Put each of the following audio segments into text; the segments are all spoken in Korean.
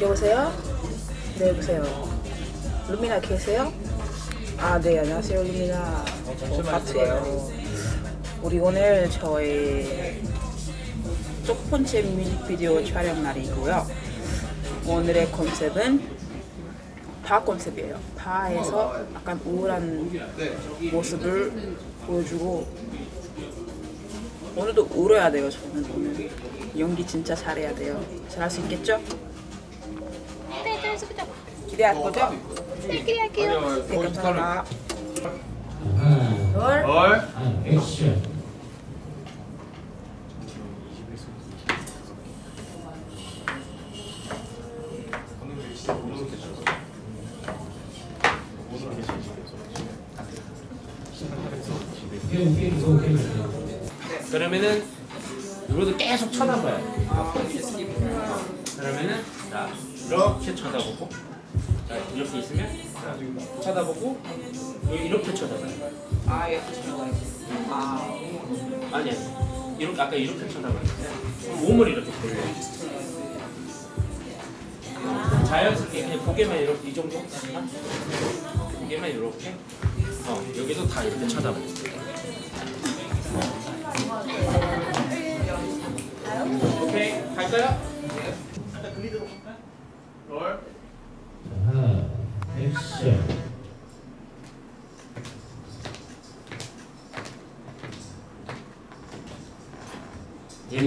여보세요? 네, 여보세요. 루미나 계세요? 아, 네, 안녕하세요, 루미나. 저 파트예요. 우리 오늘 저희 첫 번째 뮤직비디오 촬영 날이고요. 오늘의 컨셉은 바 컨셉이에요. 바에서 약간 우울한 모습을 보여주고 오늘도 울어야 돼요. 저는 오늘 연기 진짜 잘해야 돼요. 잘할 수 있겠죠? 네, 잘했습니다. 기대할 거죠? 네, 기대할게요. 네, 감사합니다. 걸. 액션. 그러면은 이것도 계속 쳐다봐요. 그러면은 자 이렇게 쳐다보고 자 이렇게 있으면 자 쳐다보고 이렇게 쳐다봐요. 아, 예, 아, 아니 아니 이렇게 아까 이렇게 쳐다봤는데 몸을 이렇게 돌려요. 자연스럽게 그냥 고개만 이렇게 이 정도 고개만 이렇게 어 여기도 다 이렇게 쳐다봐요. 오케이 갈까요? 롤. 하나, 액션.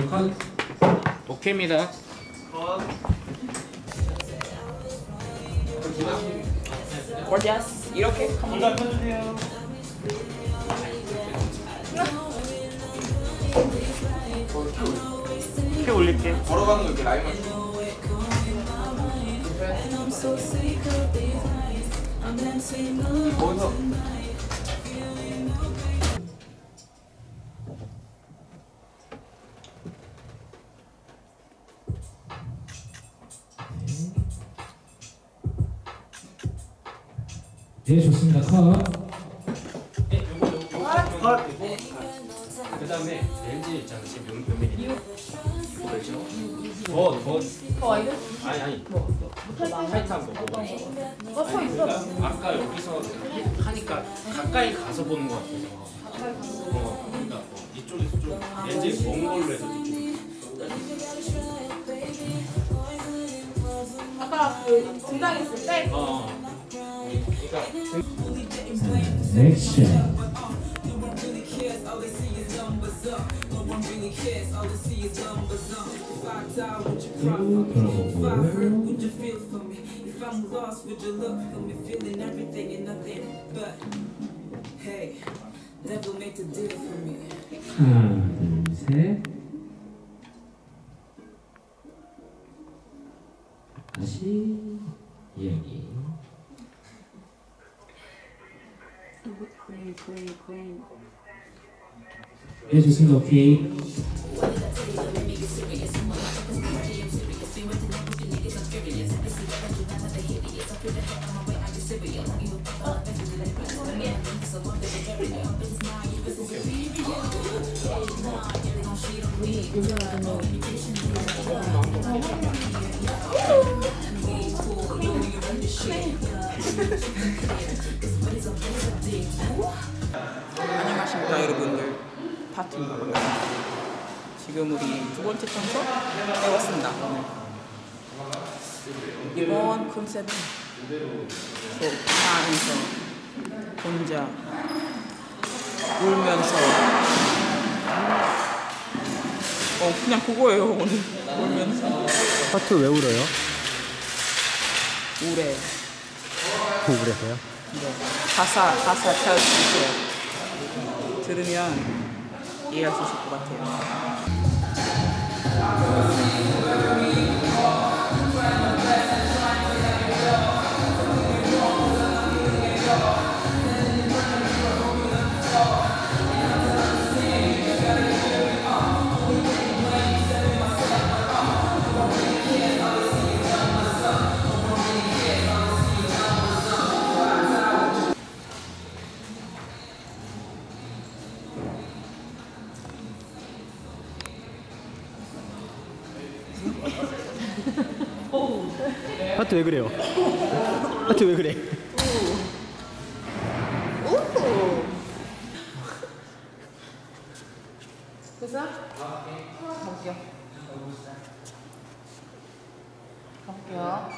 컷. 오케이입니다. gorgeous. 이렇게 한번 펴주세요. 이렇게 올릴게. 걸어가는 거 이렇게 라인 네, 좋습니다. 컷. 네, 요거 요거 컷. 그 다음에 렌즈 있잖아. 지금 몇, 몇 미리? 이거 몇이요? 더, 더. 더 아이들? 아니 아니. 타이트한 거. 뭐. 어, 서 있어. 그러니까 아까 여기서 하니까 가까이 가서 보는 것 같아서. 어, 그러니까 어, 이쪽에서 좀 렌즈 먼 걸로 해서 이쪽. 아까 그 등장했을 때 어. 그러니까 액션. 쭉 돌아보고. 하나, 둘, 셋. 다시 이야기. 네, 좋습니다. 오케이. 안녕하십니까 여러분들 파트입니다. 지금 우리 두 번째 청소 해왔습니다 오늘. 이번 컨셉은 저 방에서 혼자 울면서. 어 그냥 그거예요 오늘. 울면서. 파트 왜 울어요? 우울해. 우울해서요? 네. 가사 가사 잘 주세요. 들으면 이해할 수 있을 것 같아요 하트 왜 그래요? 하트 왜 그래? 됐어? 가볼게요. 가볼게요.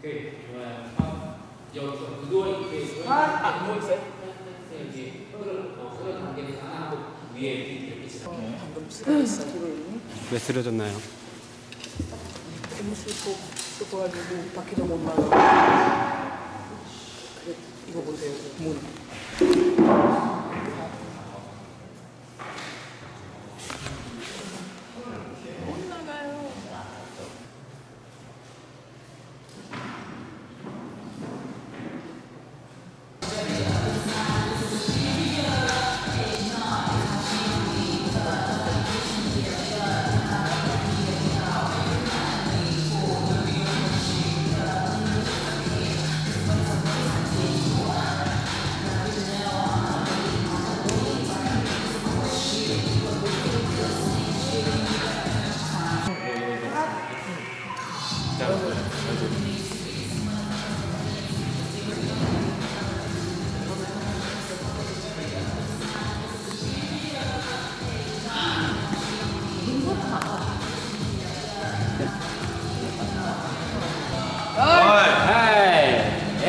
오케이 좋아요. 아, 여기서 그거 이렇게 아, 누워 있어요. 이제 흐르 어 흐르 단계에서 하나 하고 위에 이렇게 빛이 나. 방금 쓰러졌어, 지금. 왜 쓰러졌나요? 너무 슬퍼, 슬퍼가지고 밖에도 못 나가. 그래, 이거 보세요, 문.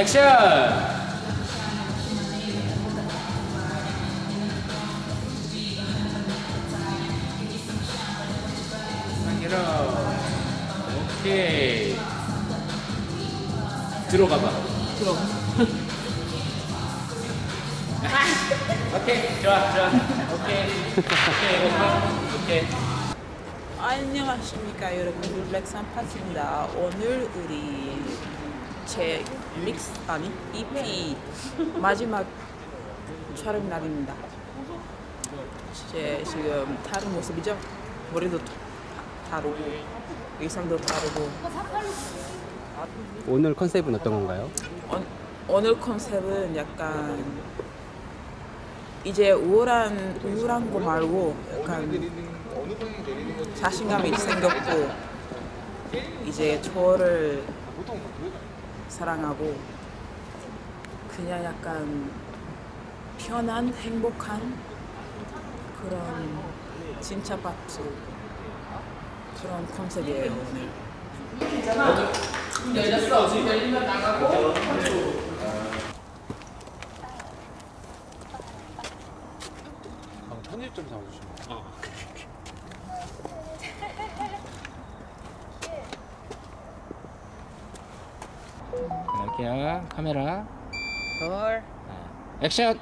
액션. 오케이 들어가 봐. 들어. 오케이 좋아 좋아 오케이 오케이 오케이. 안녕하십니까 여러분 블랙산 파티입니다 오늘 우리 제 믹스 아니 EP 마지막 촬영 날입니다. 제 지금 다른 모습이죠? 머리도 다- 다르고 의상도 다르고. 오늘 컨셉은 어떤 건가요? 오- 오늘 컨셉은 약간 이제 우울한 우울한 거 말고 약간 자신감이 생겼고 이제 저를 사랑하고 그냥 약간 편한 행복한 그런 진짜 박수 그런 컨셉이에요 오늘. 편집 좀 잡아주시면. 갈게요. 카메라. 헐. 액션.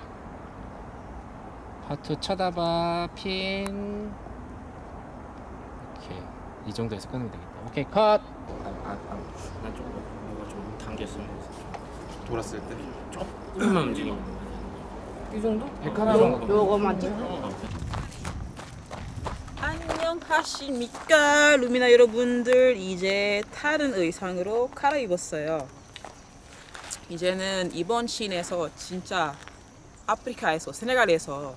파트 쳐다봐. 핀. 오케이. 이 정도에서 끊으면 되겠다. 오케이 컷. 안쪽으로 뭔가 좀 당겼으면 돌았을 때. 조금만 움직여 이 정도? 백화라는 거. 요거만 안녕하십니까 루미나 여러분들 이제 다른 의상으로 갈아입었어요 이제는 이번 씬에서 진짜 아프리카에서 세네갈에서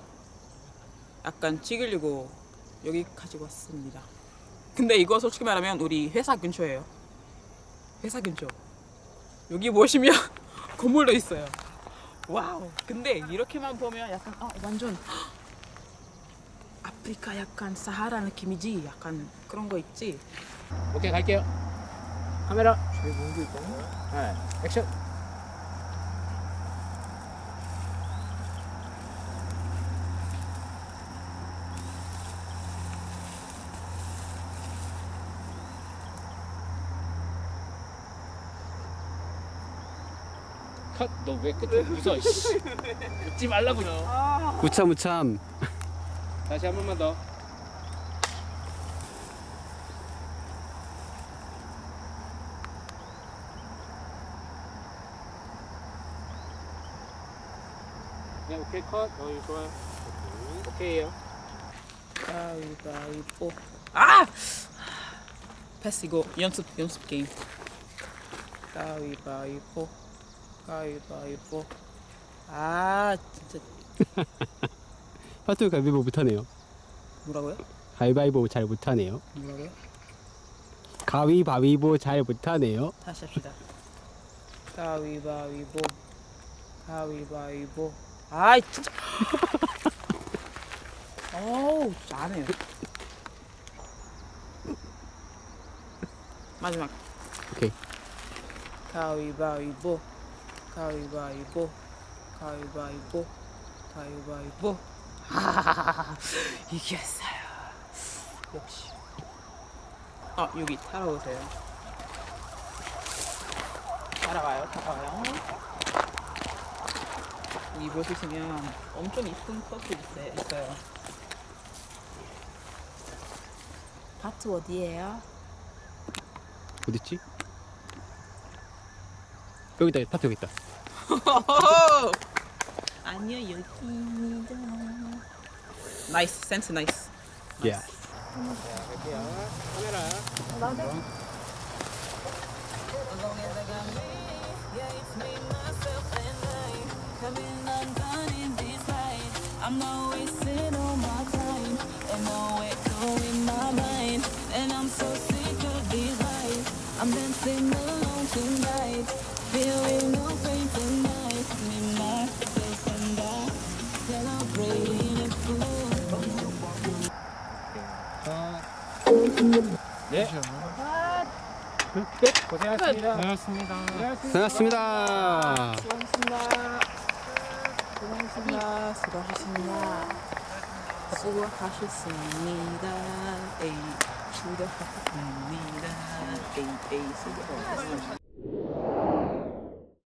약간 찍으려고 여기까지 왔습니다 근데 이거 솔직히 말하면 우리 회사 근처예요 회사 근처 여기 보시면 건물도 있어요 wow 근데 이렇게만 보면 약간 아 완전 아프리카 약간 사하라 느낌이지 약간 그런 거 있지 오케이 갈게요. 카메라. 저기 뭔게 있거든. 네. 액션. 컷. 너 왜 끝에 웃어? 씨. 웃지 말라고요. 우참 우참. 다시 한 번만 더. 네, 오케이 컷. 어, 좋아요. 오케이요. 가위바위보. 아! 패스 이거 연습 연습 게임. 가위바위보. 가위바위보. 아 진짜 파트 가위바위보 못하네요. 뭐라고요? 가위바위보 잘 못하네요. 뭐라고요? 가위바위보 잘 못하네요. 다시 합시다. 가위바위보. 가위바위보. 아이 진짜. 어우 진짜 안 해요. 마지막. 오케이. 가위바위보. 가위바위보. 가위바위보. 가위바위보. 아, 이겼어요. 역시. 아 여기 따라오세요. 따라와요, 따라와요. 여기 보시면 엄청 이쁜 커플 있어요. 있어요. 파트 어디예요? 어딨지? 여기다 파트 여기 있다. 아니요 여기입니다. 나이스 센스 나이스. 예. I'm not 반갑습니다. 수고하셨습니다. 수고하셨습니다. 수고하셨습니다. 수고하셨습니다. 에이, 수고하셨습니다. 에이, 에이, 수고하셨습니다.